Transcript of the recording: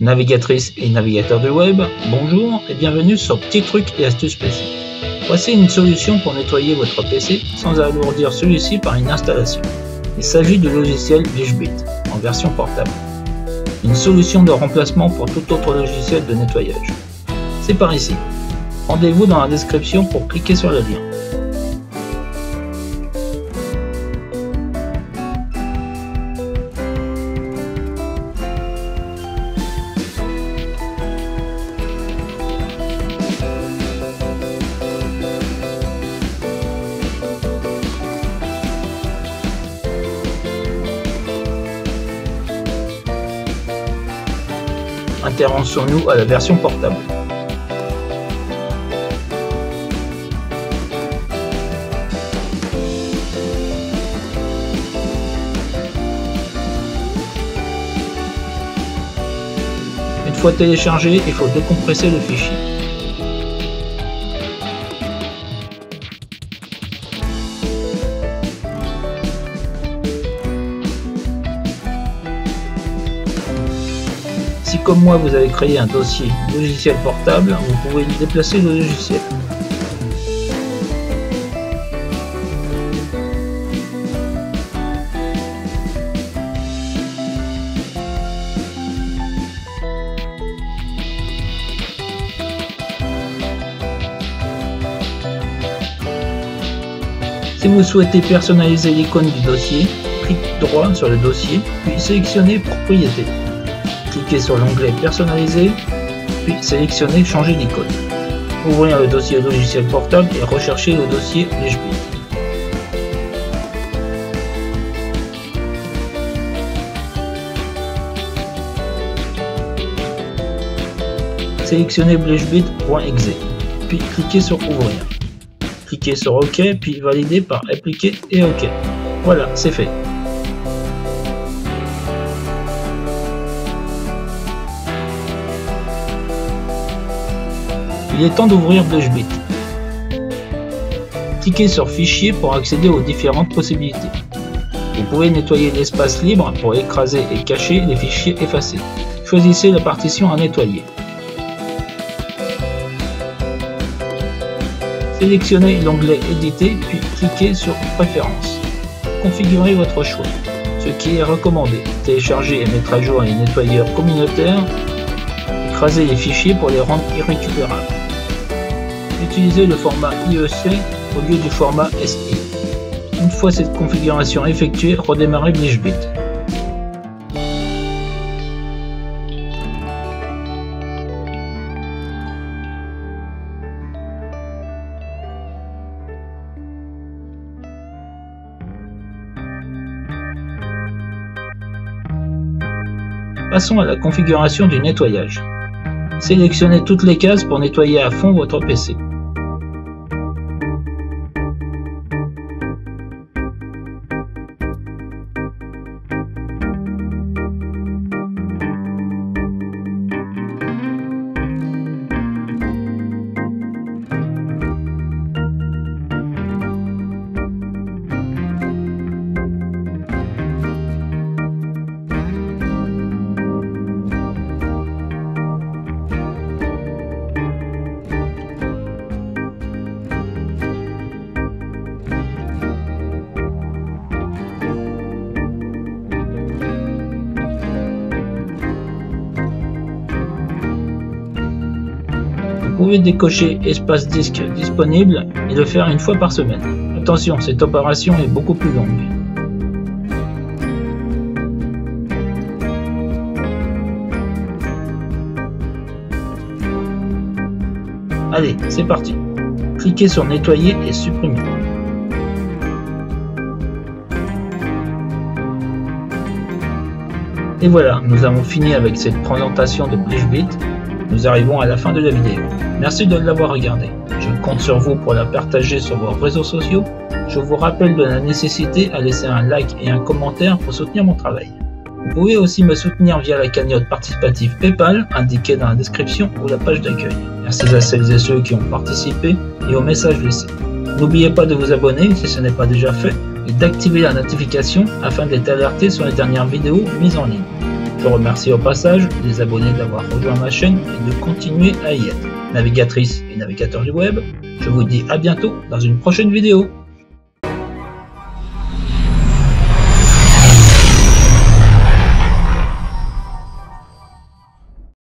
Navigatrices et navigateurs du web, bonjour et bienvenue sur Petit Truc et Astuces PC. Voici une solution pour nettoyer votre PC sans alourdir celui-ci par une installation. Il s'agit du logiciel BlishBit en version portable. Une solution de remplacement pour tout autre logiciel de nettoyage. C'est par ici. Rendez-vous dans la description pour cliquer sur le lien. Intéressons-nous à la version portable. Une fois téléchargé, il faut décompresser le fichier. Si comme moi vous avez créé un dossier logiciel portable, vous pouvez déplacer le logiciel. Si vous souhaitez personnaliser l'icône du dossier, cliquez droit sur le dossier, puis sélectionnez Propriétés. Cliquez sur l'onglet Personnaliser, puis sélectionnez Changer d'icône. Ouvrir le dossier logiciel portable et rechercher le dossier LegBit. Sélectionnez blechbit.exe, puis cliquez sur Ouvrir. Cliquez sur OK, puis valider par Appliquer et OK. Voilà, c'est fait. Il est temps d'ouvrir BlushBit. Cliquez sur Fichier pour accéder aux différentes possibilités. Vous pouvez nettoyer l'espace libre pour écraser et cacher les fichiers effacés. Choisissez la partition à nettoyer. Sélectionnez l'onglet Éditer puis cliquez sur Préférences. Configurez votre choix. Ce qui est recommandé, télécharger et mettre à jour les nettoyeurs communautaires, écraser les fichiers pour les rendre irrécupérables. Utilisez le format IEC au lieu du format SI. Une fois cette configuration effectuée, redémarrez BlishBit. Passons à la configuration du nettoyage. Sélectionnez toutes les cases pour nettoyer à fond votre PC. Pouvez décocher espace disque disponible et le faire une fois par semaine. Attention, cette opération est beaucoup plus longue. Allez, c'est parti. Cliquez sur nettoyer et supprimer. Et voilà, nous avons fini avec cette présentation de BlishBit. Nous arrivons à la fin de la vidéo. Merci de l'avoir regardé. Je compte sur vous pour la partager sur vos réseaux sociaux. Je vous rappelle de la nécessité à laisser un like et un commentaire pour soutenir mon travail. Vous pouvez aussi me soutenir via la cagnotte participative PayPal indiquée dans la description ou la page d'accueil. Merci à celles et ceux qui ont participé et aux messages laissés. N'oubliez pas de vous abonner si ce n'est pas déjà fait et d'activer la notification afin d'être alerté sur les dernières vidéos mises en ligne. Je remercie au passage les abonnés d'avoir rejoint ma chaîne et de continuer à y être. Navigatrice et navigateur du web, je vous dis à bientôt dans une prochaine vidéo.